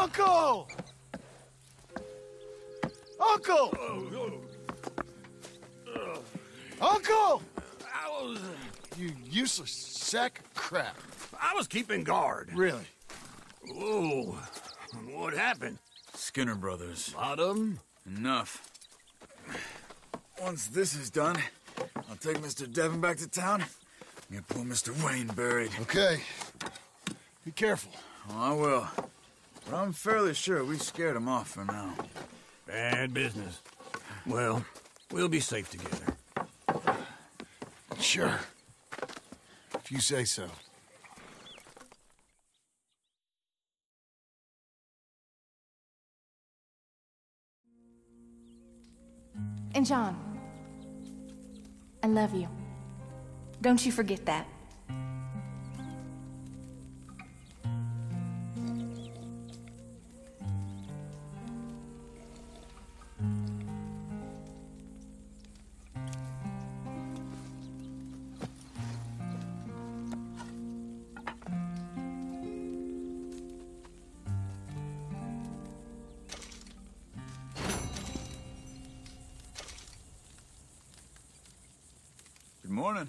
Uncle! Uncle! Uncle! I was... Uh, you useless sack of crap. I was keeping guard. Really? Whoa. What happened? Skinner Brothers. Lot of 'em? Enough. Once this is done, I'll take Mr. Devon back to town and get poor Mr. Wayne buried. Okay. Be careful. Oh, I will. But I'm fairly sure we scared him off for now. Bad business. Well, we'll be safe together. Sure. If you say so. And John, I love you. Don't you forget that. Good morning.